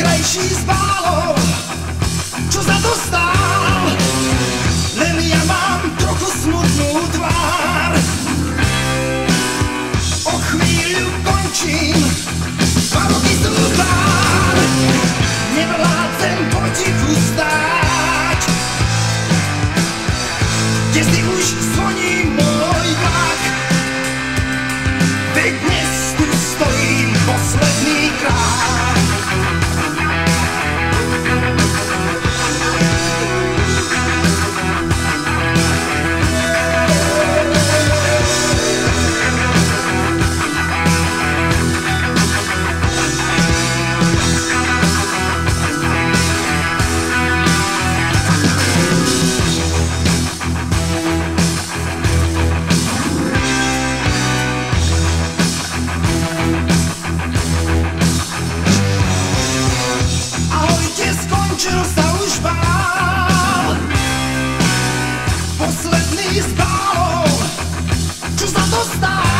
Zagraj się star.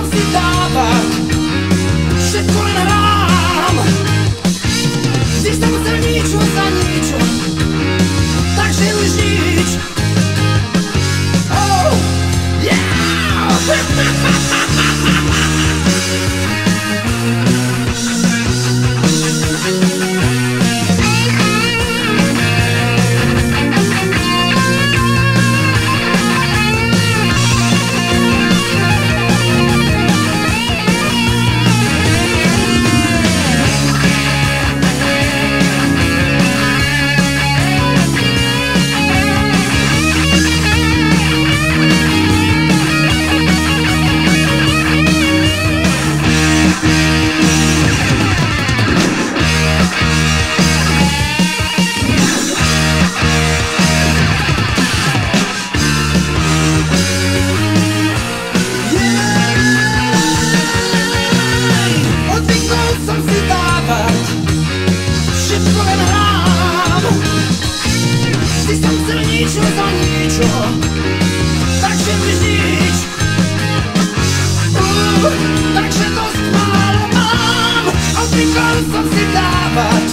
kolena rám Dziś tam celniczu za niczym Tak більше за нічого, так ще ніж так ще до спала мам, а ти сам всегда бач.